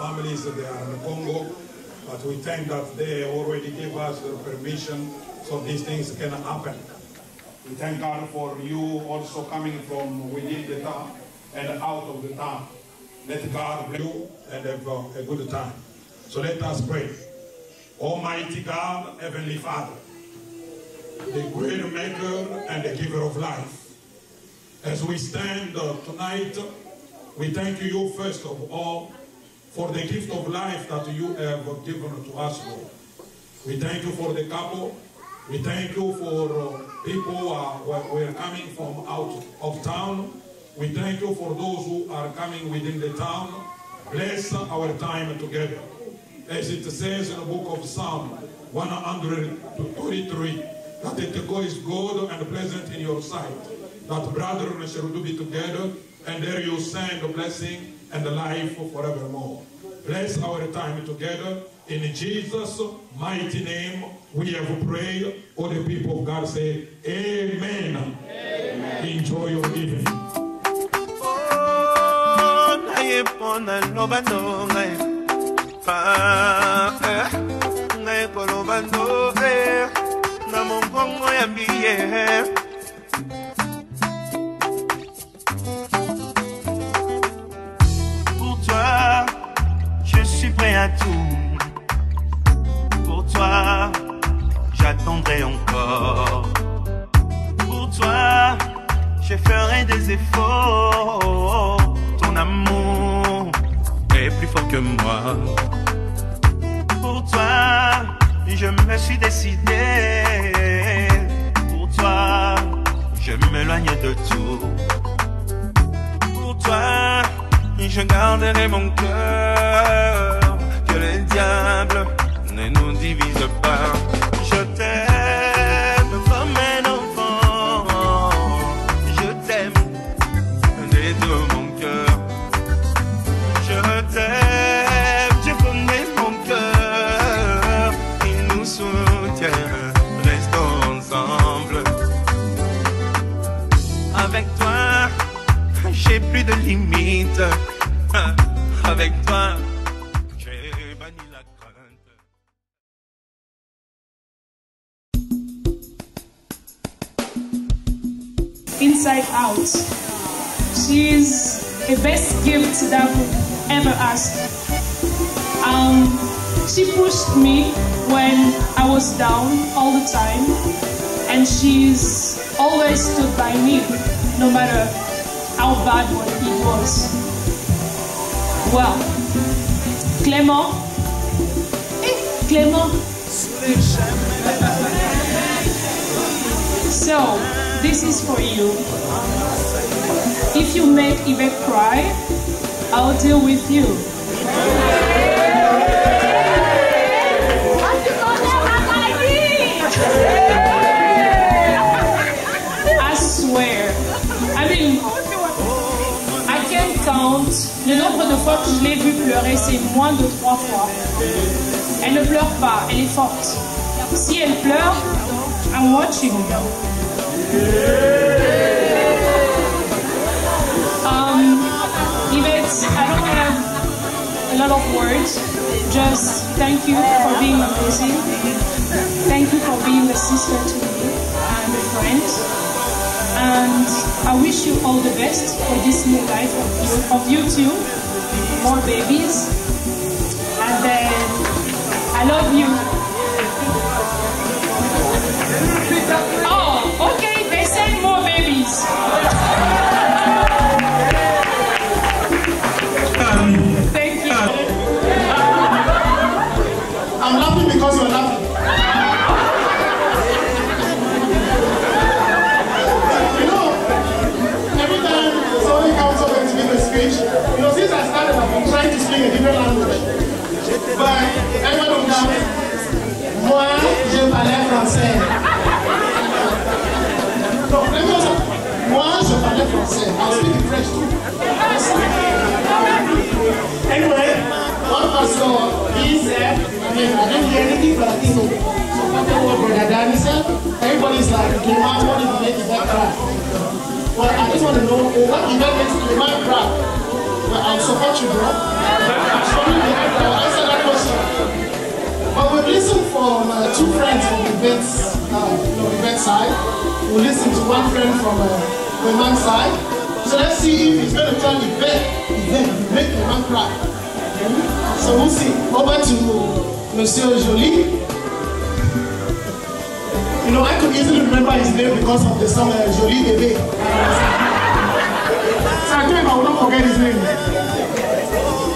families that are in the Congo, but we thank that they already gave us the permission so these things can happen. We thank God for you also coming from within the town and out of the town. Let God bless you and have a good time. So let us pray. Almighty God, Heavenly Father, the great maker and the giver of life. As we stand uh, tonight, we thank you first of all for the gift of life that you have given to us, Lord. We thank you for the couple. We thank you for uh, people who are, who are coming from out of town. We thank you for those who are coming within the town. Bless our time together. As it says in the book of Psalm 133, that it is good and pleasant in your sight, that brethren shall do be together, and there you send the blessing and the life forevermore. Bless our time together. In Jesus' mighty name, we have prayed. All the people of God say, Amen. Amen. Enjoy your evening. ngai suis prêt à tout. Pour toi, j'attendrai encore. Pour toi, je ferai des efforts. Ton amour est plus fort que moi. Pour toi, je me suis décidé. Pour toi, je m'éloigne de tout. Pour toi, je garderai mon cœur. Le diable ne nous divise pas. Je t'aime me when I was down all the time, and she's always stood by me, no matter how bad what it was. Well, Clément, eh, Clément. So, this is for you. If you make Yvette cry, I'll deal with you. I swear. I mean, I can count le nombre de fois que je l'ai vue pleurer, c'est moins de trois fois. Elle ne pleure pas, elle est forte. Si elle pleure, I'm watching. Um, Yvette, I don't have a lot of words. Just thank you for being amazing. Thank you for being a sister to me and a friend. And I wish you all the best for this new life of you, of you two. More babies. And then I love you. Je parlais français. I'll speak in French too. Anyway, one pastor, he said, I mean, I didn't hear anything but I think so. So after what Brother Danny said, everybody's like, okay, man, what if you make it that cry? But I just want to know what Yvette makes a man cry? Well, I'll support you, bro. I'm that. I'll answer that question. But we've listened from uh, two friends from the Yvette, uh, you know, Yvette side. We'll listen to one friend from uh, the man side. So let's see if he's going to tell event, event, make the man cry. So we'll see. Over to Monsieur Jolie. You know, I could easily remember his name because of the song uh, Jolie Bébé. So I think I will not forget his name.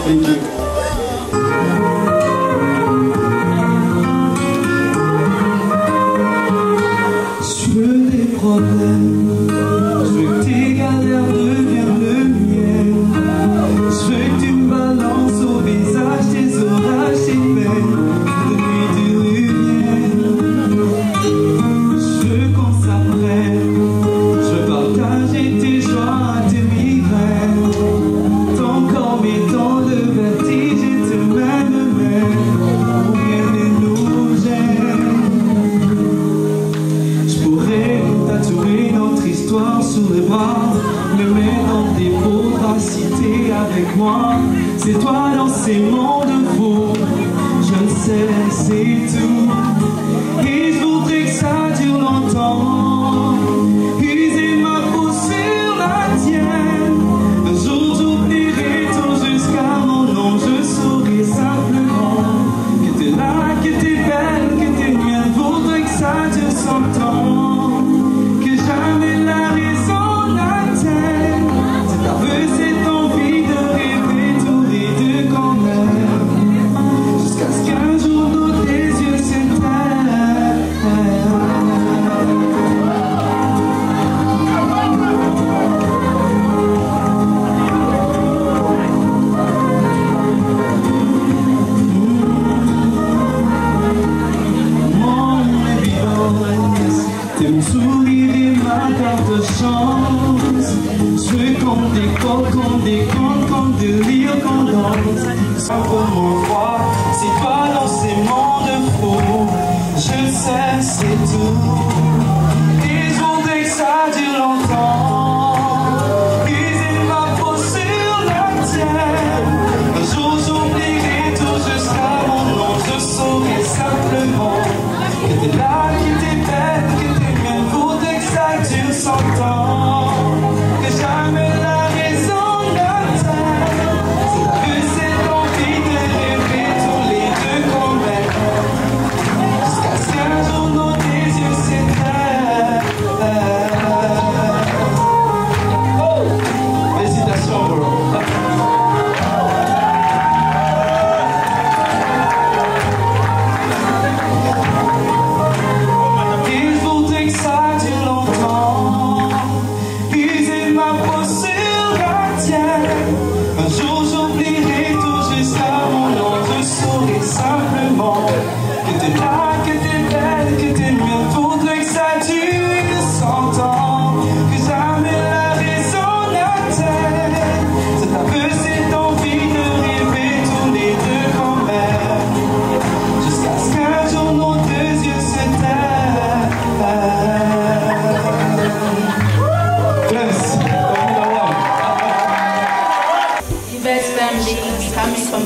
Thank you. Senhor.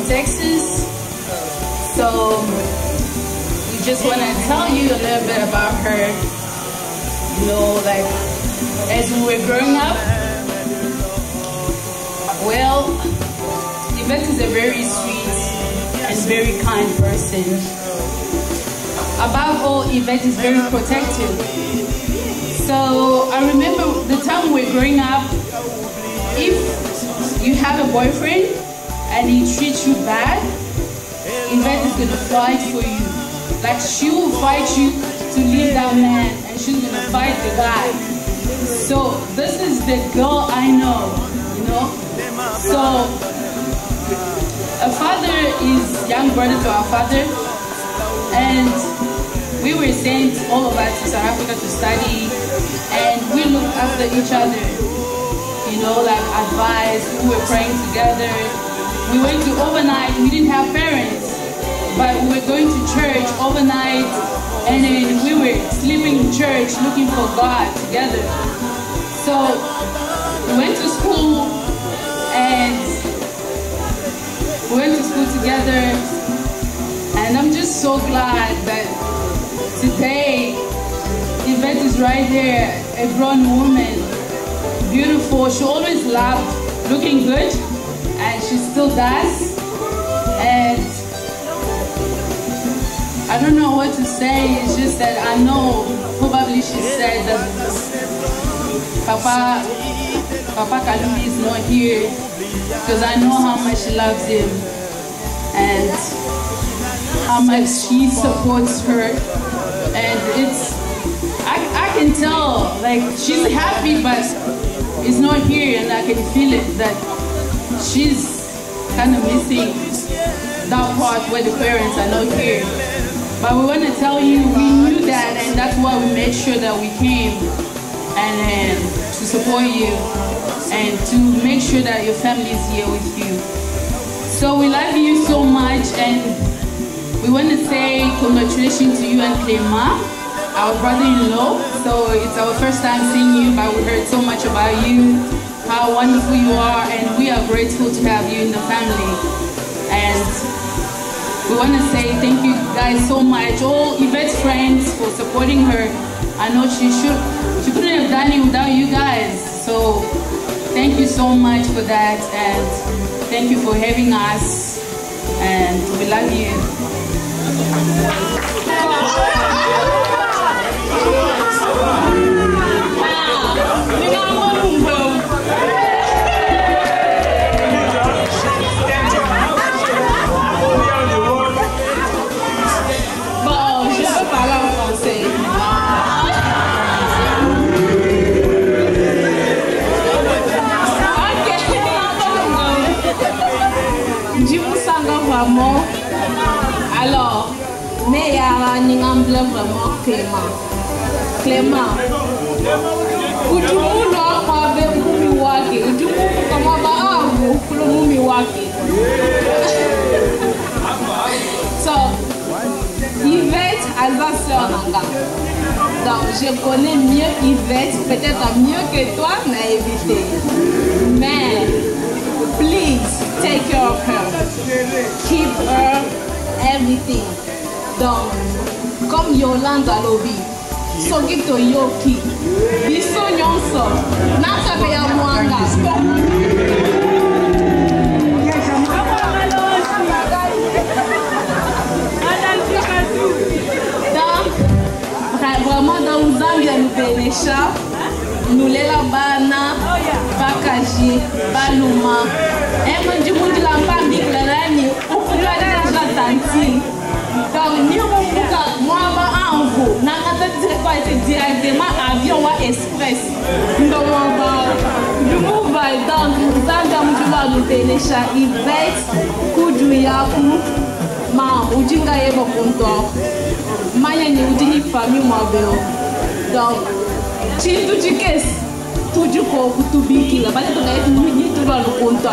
Texas. So we just want to tell you a little bit about her. You know, like as we were growing up, well, Yvette is a very sweet and very kind person. Above all, Yvette is very protective. So I remember the time we were growing up, if you have a boyfriend and he treats you bad, Yvette is gonna fight for you. Like she will fight you to leave that man and she's gonna fight the guy. So this is the girl I know, you know? So a father is young brother to our father and we were sent all of us to South Africa to study and we looked after each other you know, like advice. We were praying together. We went to overnight. We didn't have parents, but we were going to church overnight, and then we were sleeping in church looking for God together. So we went to school and we went to school together. And I'm just so glad that today Yvette is right there, a grown woman, beautiful. She always loved looking good, she still does. And I don't know what to say. It's just that I know probably she said that Papa Papa Kalumbi is not here because I know how much she loves him and how much he supports her. And it's I, I can tell like she's happy but it's not here and I can feel it that she's kind of missing that part where the parents are not here. But we want to tell you we knew that and that's why we made sure that we came and uh, to support you and to make sure that your family is here with you. So we love you so much and we want to say congratulations to you and Clément, our brother-in-law. So it's our first time seeing you, but we heard so much about you, how wonderful you are, and we are grateful to have you in the family. And we want to say thank you guys so much, all Yvette's friends for supporting her. I know she should, she couldn't have done it without you guys. So thank you so much for that, and thank you for having us, and we love you. vraiment Clément. Clément. Wake. so, Yvette a sa sœur. Donc, je connais mieux Yvette, peut-être mieux que toi, n'a évité. Mais, please, take care of her. Keep her everything. Donc, comme Yolanda Lobby, soki toyoki. Biso nyonso nakabe ya mwanga. Vraiment donc nzambe alubelesha nulela bana bakaji baluma emundimundila mbambikila nani ukulalalaga tantine donc ni mubuka mwaba nakata direkwa ete directement avion wa express. Ndomaba limuva donc nzanga mujula lutenesha ivet kudu yaku ma udinga yebo kunto manyani udini fami mwabeo donc chintu chikesi tujiko kutubikila bale tungayetunyitulwa lukunto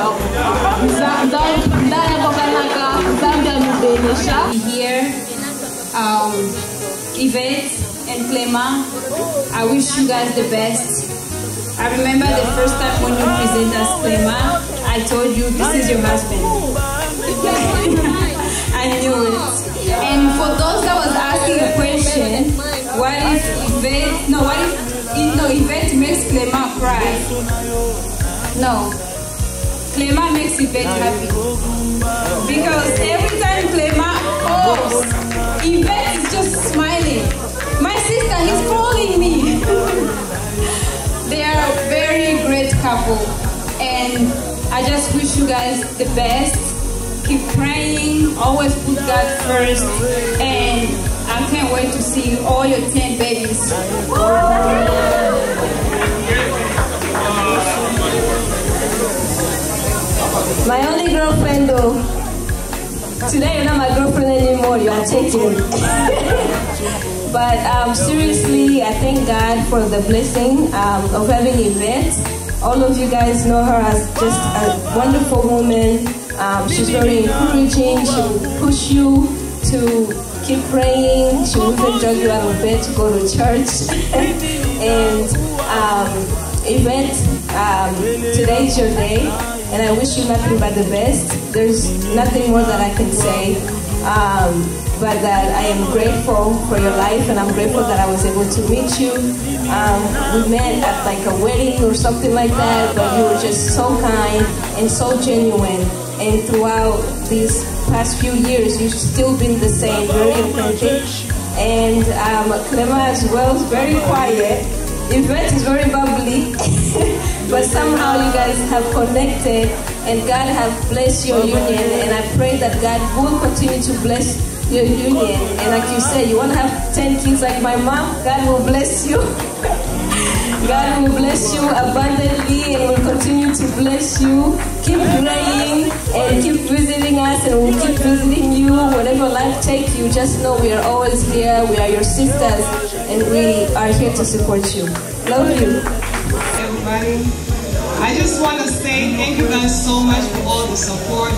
donc ndayakokanaka nzanga lutenesha here um, Yvette and Clément, I wish you guys the best. I remember the first time when you present us Clément, I told you this is your husband. I knew it. And for those that was asking a question, what if Yvette, no, what if, no, Yvette makes Clément cry? No. Clément makes Yvette happy. Because every time Clément calls, oh, Yvette is just smiling. My sister, he's calling me. they are a very great couple. And I just wish you guys the best. Keep praying, always put God first. And I can't wait to see all your 10 babies. My only girlfriend though. Today you're not my girlfriend anymore, you are taking. but um, seriously, I thank God for the blessing um, of having Yvette. All of you guys know her as just a wonderful woman. Um, she's very encouraging. She will push you to keep praying. She will even drag you out of bed to go to church. and um, Yvette, um, today is your day, and I wish you nothing but the best. There's nothing more that I can say, um, but that I am grateful for your life, and I'm grateful that I was able to meet you. Um, we met at like a wedding or something like that, but you were just so kind and so genuine. And throughout these past few years, you've still been the same, very authentic. And um, Clément as well is very quiet. Yvette is very bubbly, but somehow you guys have connected and God have blessed your union. And I pray that God will continue to bless your union. And like you said, you want to have 10 kids like my mom, God will bless you. God will bless you abundantly and will continue to bless you. Keep praying and keep visiting us and we'll keep visiting you. Whatever life takes you, just know we are always here. We are your sisters and we are here to support you. Love you. Everybody, I just want to say thank you guys so much for all the support.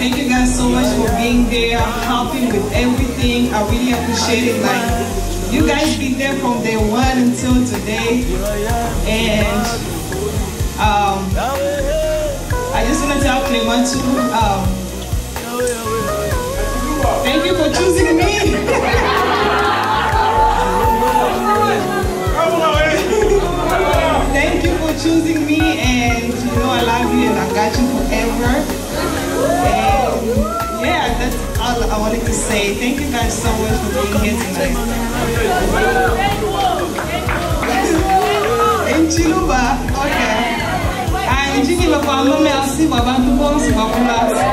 Thank you guys so much for being there, helping with everything. I really appreciate it. Like, you guys been there from day one until today. And um, I just want to tell Clement too, um, thank you for choosing me. thank you for choosing me and you know I love you and I got you forever. And yeah, that's all I wanted to say. Thank you guys so much for being here tonight. Enchiluba, okay. injili imekwambia merci babantu bonse bakulasa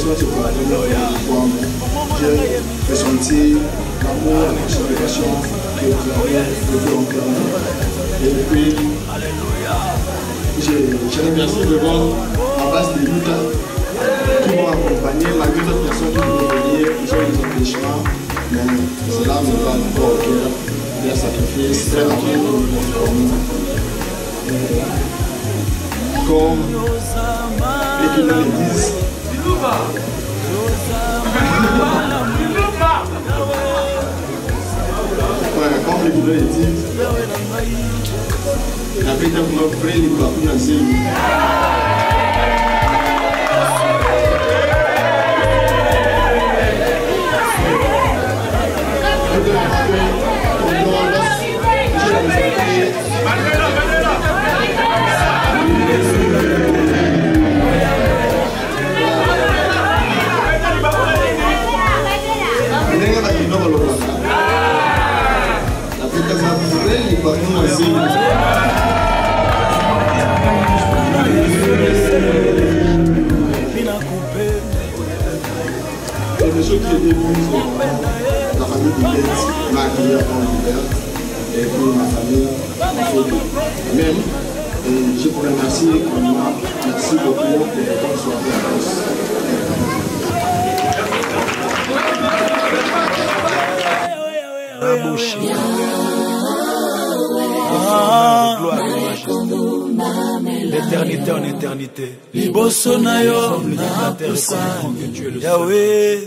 soit tu vois de l'homme, je ressentis l'amour, la consolation que vous avez de ton cœur. Et puis, j'ai remercié vraiment en base de Luta qui m'ont accompagné, malgré d'autres personnes qui m'ont aidé, qui sont des empêchements, mais cela me va encore au cœur, des sacrifices très naturels pour nous. Comme et qu'ils nous le disent, Lumba. Lumba. Comme le Bouddha dit, la paix est un mouvement prêt à la et pour ma famille. Même, je vous remercie vraiment. Merci beaucoup pour les bonnes à tous. La bouche. Ah, gloire. l'éternité en éternité. Liboso na yo yawe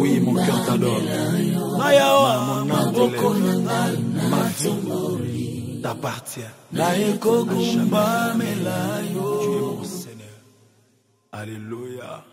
oui mon cœur t'adore. Mayawa maboko na ma vie t'appartient. Nayekogumbamela yo. Tu es mon seigneur. Alléluia.